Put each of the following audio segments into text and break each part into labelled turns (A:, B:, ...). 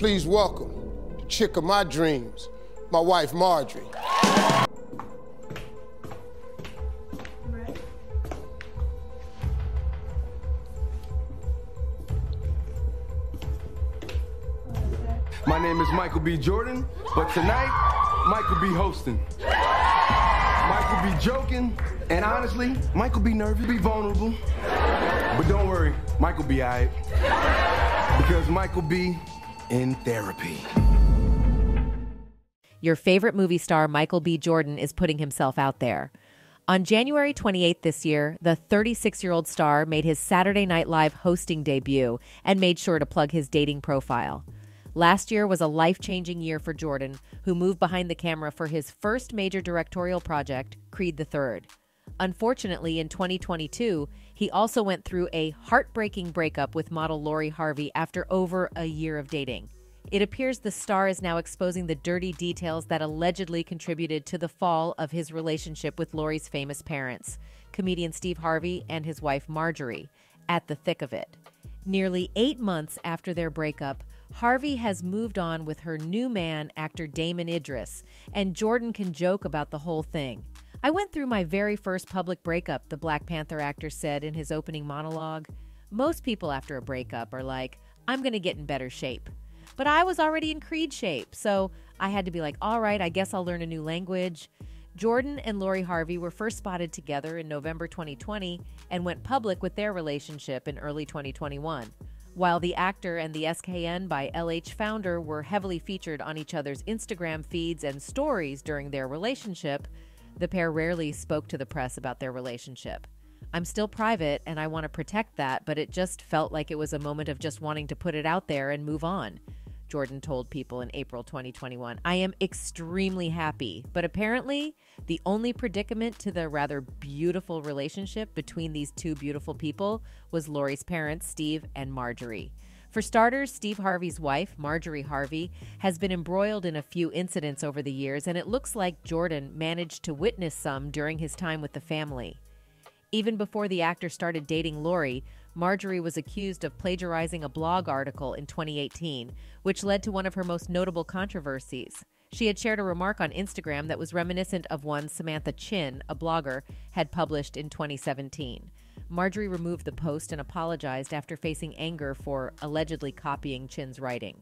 A: Please welcome the chick of my dreams, my wife, Marjorie.
B: My name is Michael B. Jordan, but tonight, Michael B. hosting. Michael be joking, and honestly, Michael be nervous, be vulnerable. But don't worry, Michael be alright. Because Michael be in therapy.
C: Your favorite movie star, Michael B. Jordan, is putting himself out there. On January 28th this year, the 36 year old star made his Saturday Night Live hosting debut and made sure to plug his dating profile. Last year was a life changing year for Jordan, who moved behind the camera for his first major directorial project, Creed III. Unfortunately, in 2022, he also went through a heartbreaking breakup with model Lori Harvey after over a year of dating. It appears the star is now exposing the dirty details that allegedly contributed to the fall of his relationship with Lori's famous parents, comedian Steve Harvey and his wife Marjorie, at the thick of it. Nearly eight months after their breakup, Harvey has moved on with her new man, actor Damson Idris, and Jordan can joke about the whole thing. I went through my very first public breakup, the Black Panther actor said in his opening monologue. Most people after a breakup are like, I'm going to get in better shape. But I was already in Creed shape, so I had to be like, all right, I guess I'll learn a new language. Jordan and Lori Harvey were first spotted together in November 2020 and went public with their relationship in early 2021. While the actor and the SKN by LH founder were heavily featured on each other's Instagram feeds and stories during their relationship, the pair rarely spoke to the press about their relationship. I'm still private and I want to protect that, but it just felt like it was a moment of just wanting to put it out there and move on. Jordan told People in April 2021. I am extremely happy, but apparently, the only predicament to the rather beautiful relationship between these two beautiful people was Lori's parents, Steve and Marjorie. For starters, Steve Harvey's wife, Marjorie Harvey, has been embroiled in a few incidents over the years, and it looks like Jordan managed to witness some during his time with the family. Even before the actor started dating Lori, Marjorie was accused of plagiarizing a blog article in 2018, which led to one of her most notable controversies. She had shared a remark on Instagram that was reminiscent of one Samantha Chin, a blogger, had published in 2017. Marjorie removed the post and apologized after facing anger for allegedly copying Chin's writing.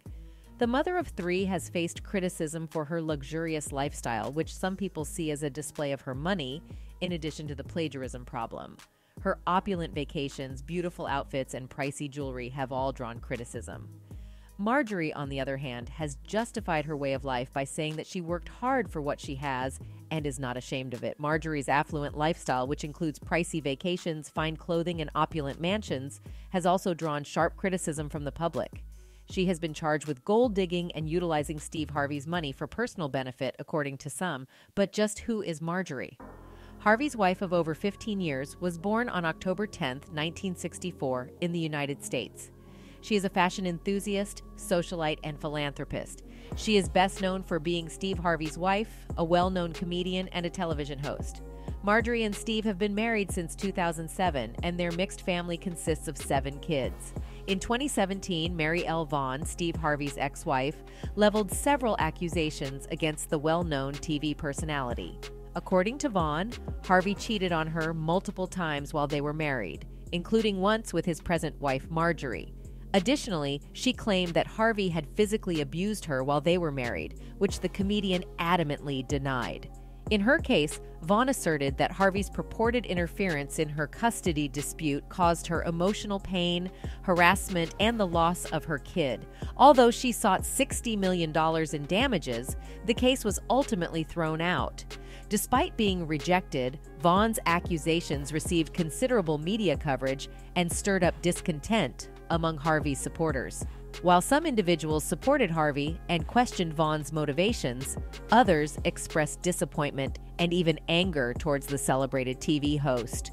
C: The mother of three has faced criticism for her luxurious lifestyle, which some people see as a display of her money, in addition to the plagiarism problem. Her opulent vacations, beautiful outfits, and pricey jewelry have all drawn criticism. Marjorie, on the other hand, has justified her way of life by saying that she worked hard for what she has and is not ashamed of it. Marjorie's affluent lifestyle, which includes pricey vacations, fine clothing, and opulent mansions, has also drawn sharp criticism from the public. She has been charged with gold digging and utilizing Steve Harvey's money for personal benefit, according to some. But just who is Marjorie? Harvey's wife of over 15 years was born on October 10, 1964, in the United States. She is a fashion enthusiast, socialite, and philanthropist. She is best known for being Steve Harvey's wife, a well known comedian, and a television host. Marjorie and Steve have been married since 2007, and their mixed family consists of seven kids. In 2017, Mary L. Vaughn, Steve Harvey's ex wife, leveled several accusations against the well known TV personality. According to Vaughn, Harvey cheated on her multiple times while they were married, including once with his present wife, Marjorie. Additionally, she claimed that Harvey had physically abused her while they were married, which the comedian adamantly denied. In her case, Vaughn asserted that Harvey's purported interference in her custody dispute caused her emotional pain, harassment, and the loss of her kid. Although she sought $60 million in damages, the case was ultimately thrown out. Despite being rejected, Vaughn's accusations received considerable media coverage and stirred up discontent among Harvey's supporters. While some individuals supported Harvey and questioned Vaughn's motivations, others expressed disappointment and even anger towards the celebrated TV host.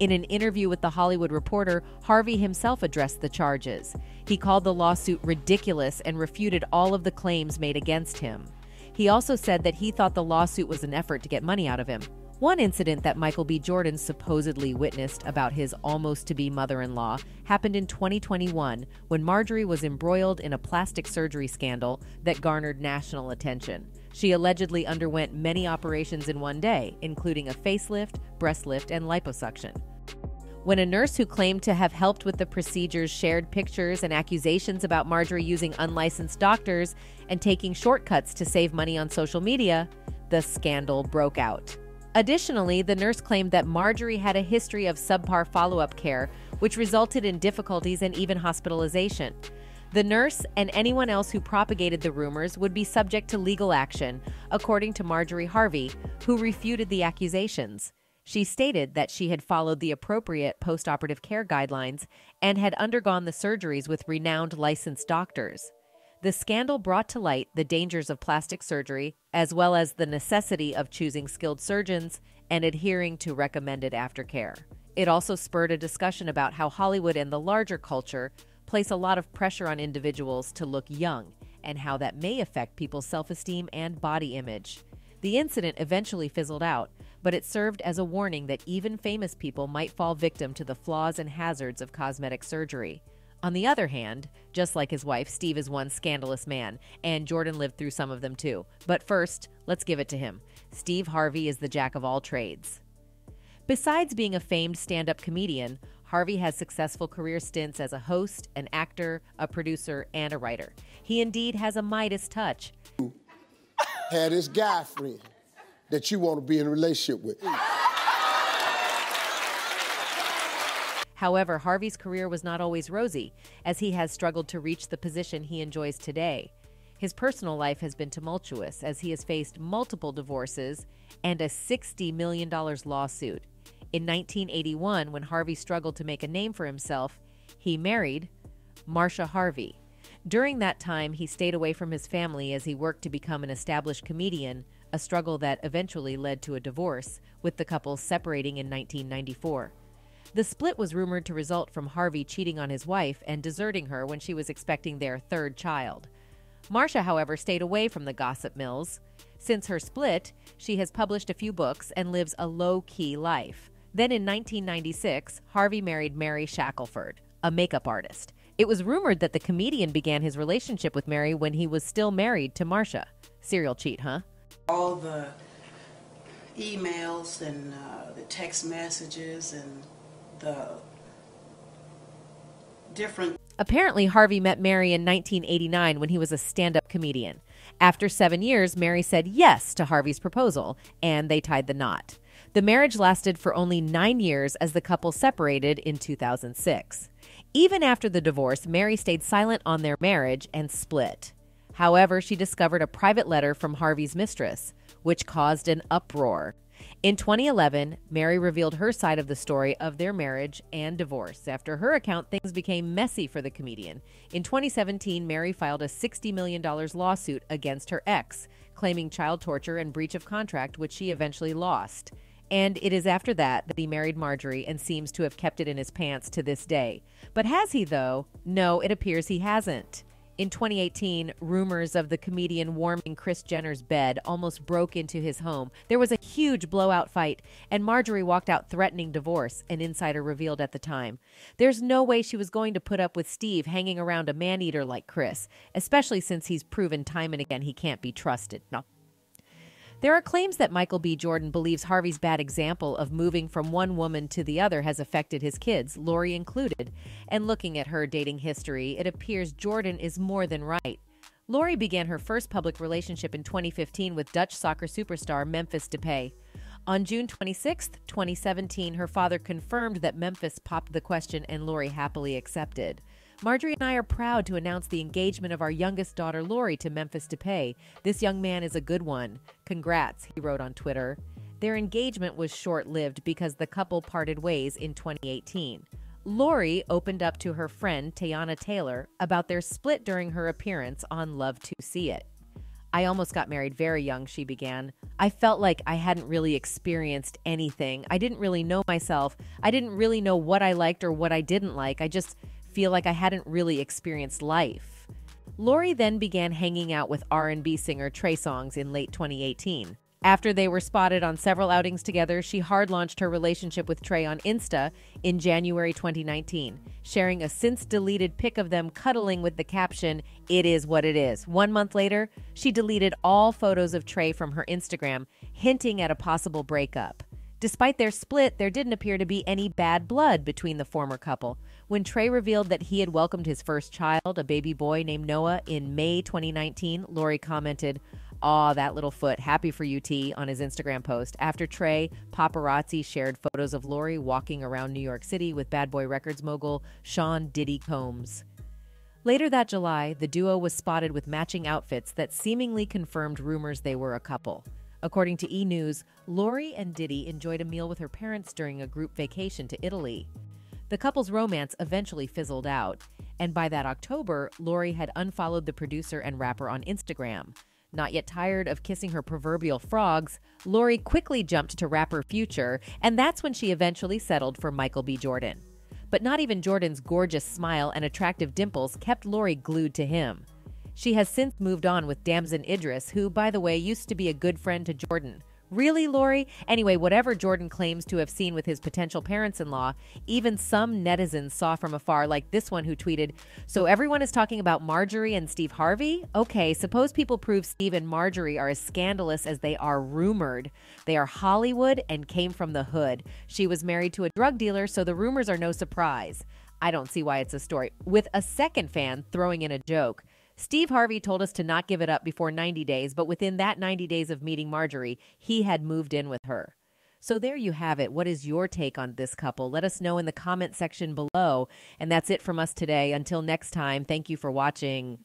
C: In an interview with The Hollywood Reporter, Harvey himself addressed the charges. He called the lawsuit ridiculous and refuted all of the claims made against him. He also said that he thought the lawsuit was an effort to get money out of him. One incident that Michael B. Jordan supposedly witnessed about his almost to be mother in law happened in 2021 when Marjorie was embroiled in a plastic surgery scandal that garnered national attention. She allegedly underwent many operations in one day, including a facelift, breast lift, and liposuction. When a nurse who claimed to have helped with the procedures shared pictures and accusations about Marjorie using unlicensed doctors and taking shortcuts to save money on social media, the scandal broke out. Additionally, the nurse claimed that Marjorie had a history of subpar follow up care, which resulted in difficulties and even hospitalization. The nurse and anyone else who propagated the rumors would be subject to legal action, according to Marjorie Harvey, who refuted the accusations. She stated that she had followed the appropriate postoperative care guidelines and had undergone the surgeries with renowned licensed doctors. The scandal brought to light the dangers of plastic surgery, as well as the necessity of choosing skilled surgeons and adhering to recommended aftercare. It also spurred a discussion about how Hollywood and the larger culture place a lot of pressure on individuals to look young and how that may affect people's self esteem and body image. The incident eventually fizzled out, but it served as a warning that even famous people might fall victim to the flaws and hazards of cosmetic surgery. On the other hand, just like his wife, Steve is one scandalous man, and Jordan lived through some of them too. But first, let's give it to him. Steve Harvey is the jack of all trades. Besides being a famed stand up comedian, Harvey has successful career stints as a host, an actor, a producer, and a writer. He indeed has a Midas touch.
A: Had this guy friend that you want to be in a relationship with.
C: However, Harvey's career was not always rosy, as he has struggled to reach the position he enjoys today. His personal life has been tumultuous as he has faced multiple divorces and a $60 million lawsuit. In 1981, when Harvey struggled to make a name for himself, he married Marcia Harvey. During that time, he stayed away from his family as he worked to become an established comedian, a struggle that eventually led to a divorce, with the couple separating in 1994. The split was rumored to result from Harvey cheating on his wife and deserting her when she was expecting their third child. Marcia, however, stayed away from the gossip mills. Since her split, she has published a few books and lives a low key life. Then in 1996, Harvey married Mary Shackelford, a makeup artist. It was rumored that the comedian began his relationship with Mary when he was still married to Marcia. Serial cheat, huh?
D: all the emails and uh, the text messages and the different.
C: Apparently, Harvey met Mary in 1989 when he was a stand up comedian. After seven years, Mary said yes to Harvey's proposal, and they tied the knot. The marriage lasted for only nine years as the couple separated in 2006. Even after the divorce, Mary stayed silent on their marriage and split. However, she discovered a private letter from Harvey's mistress, which caused an uproar. In 2011, Mary revealed her side of the story of their marriage and divorce. After her account, things became messy for the comedian. In 2017, Mary filed a $60 million lawsuit against her ex, claiming child torture and breach of contract, which she eventually lost. And it is after that that he married Marjorie and seems to have kept it in his pants to this day. But has he, though? No, it appears he hasn't. In 2018, rumors of the comedian warming Kris Jenner's bed almost broke into his home. There was a huge blowout fight, and Marjorie walked out threatening divorce, an insider revealed at the time. There's no way she was going to put up with Steve hanging around a man eater like Kris, especially since he's proven time and again he can't be trusted. There are claims that Michael B. Jordan believes Harvey's bad example of moving from one woman to the other has affected his kids, Lori included. And looking at her dating history, it appears Jordan is more than right. Lori began her first public relationship in 2015 with Dutch soccer superstar Memphis Depay. On June 26, 2017, her father confirmed that Memphis popped the question and Lori happily accepted. Marjorie and I are proud to announce the engagement of our youngest daughter, Lori, to Memphis Depay. This young man is a good one. Congrats, he wrote on Twitter. Their engagement was short lived because the couple parted ways in 2018. Lori opened up to her friend, Teyana Taylor, about their split during her appearance on Love to See It. I almost got married very young, she began. I felt like I hadn't really experienced anything. I didn't really know myself. I didn't really know what I liked or what I didn't like. I just feel like I hadn't really experienced life. Lori then began hanging out with R&B singer Trey Songz in late 2018. After they were spotted on several outings together, she hard launched her relationship with Trey on Insta in January 2019, sharing a since deleted pic of them cuddling with the caption, It is what it is. One month later, she deleted all photos of Trey from her Instagram, hinting at a possible breakup. Despite their split, there didn't appear to be any bad blood between the former couple. When Trey revealed that he had welcomed his first child, a baby boy named Noah, in May 2019, Lori commented, Aw, that little foot. Happy for you, T, on his Instagram post. After Trey, paparazzi shared photos of Lori walking around New York City with Bad Boy Records mogul Sean Diddy Combs. Later that July, the duo was spotted with matching outfits that seemingly confirmed rumors they were a couple. According to E! News, Lori and Diddy enjoyed a meal with her parents during a group vacation to Italy. The couple's romance eventually fizzled out, and by that October, Lori had unfollowed the producer and rapper on Instagram. Not yet tired of kissing her proverbial frogs, Lori quickly jumped to rapper Future, and that's when she eventually settled for Michael B. Jordan. But not even Jordan's gorgeous smile and attractive dimples kept Lori glued to him. She has since moved on with Damson Idris, who, by the way, used to be a good friend to Jordan. Really, Lori? Anyway, whatever Jordan claims to have seen with his potential parents in law, even some netizens saw from afar, like this one who tweeted So everyone is talking about Marjorie and Steve Harvey? Okay, suppose people prove Steve and Marjorie are as scandalous as they are rumored. They are Hollywood and came from the hood. She was married to a drug dealer, so the rumors are no surprise. I don't see why it's a story. With a second fan throwing in a joke. Steve Harvey told us to not give it up before 90 days, but within that 90 days of meeting Marjorie, he had moved in with her. So there you have it. What is your take on this couple? Let us know in the comment section below. And that's it from us today. Until next time, thank you for watching.